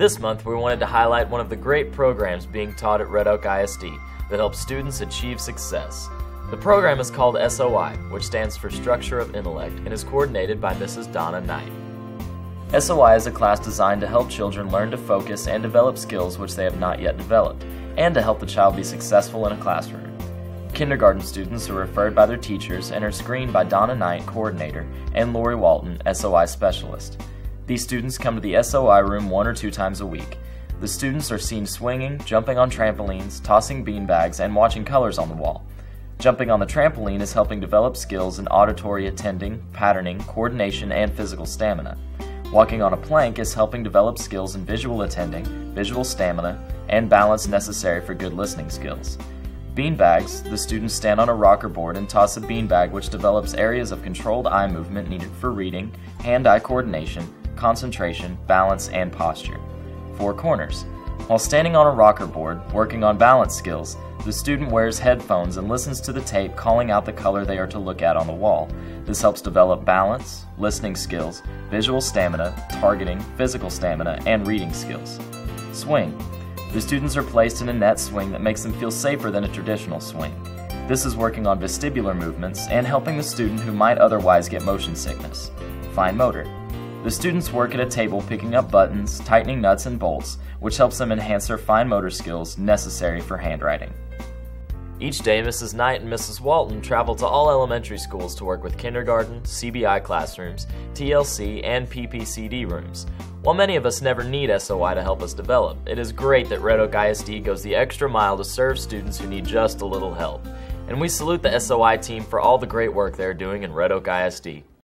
This month, we wanted to highlight one of the great programs being taught at Red Oak ISD that helps students achieve success. The program is called SOI, which stands for Structure of Intellect, and is coordinated by Mrs. Donna Knight. SOI is a class designed to help children learn to focus and develop skills which they have not yet developed, and to help the child be successful in a classroom. Kindergarten students are referred by their teachers and are screened by Donna Knight, coordinator, and Lori Walton, SOI specialist. These students come to the SOI room one or two times a week. The students are seen swinging, jumping on trampolines, tossing beanbags, and watching colors on the wall. Jumping on the trampoline is helping develop skills in auditory attending, patterning, coordination, and physical stamina. Walking on a plank is helping develop skills in visual attending, visual stamina, and balance necessary for good listening skills. Beanbags, the students stand on a rocker board and toss a beanbag which develops areas of controlled eye movement needed for reading, hand-eye coordination, concentration, balance, and posture. Four corners. While standing on a rocker board, working on balance skills, the student wears headphones and listens to the tape calling out the color they are to look at on the wall. This helps develop balance, listening skills, visual stamina, targeting, physical stamina, and reading skills. Swing. The students are placed in a net swing that makes them feel safer than a traditional swing. This is working on vestibular movements and helping the student who might otherwise get motion sickness. Fine motor. The students work at a table picking up buttons, tightening nuts and bolts, which helps them enhance their fine motor skills necessary for handwriting. Each day, Mrs. Knight and Mrs. Walton travel to all elementary schools to work with kindergarten, CBI classrooms, TLC, and PPCD rooms. While many of us never need SOI to help us develop, it is great that Red Oak ISD goes the extra mile to serve students who need just a little help. And we salute the SOI team for all the great work they are doing in Red Oak ISD.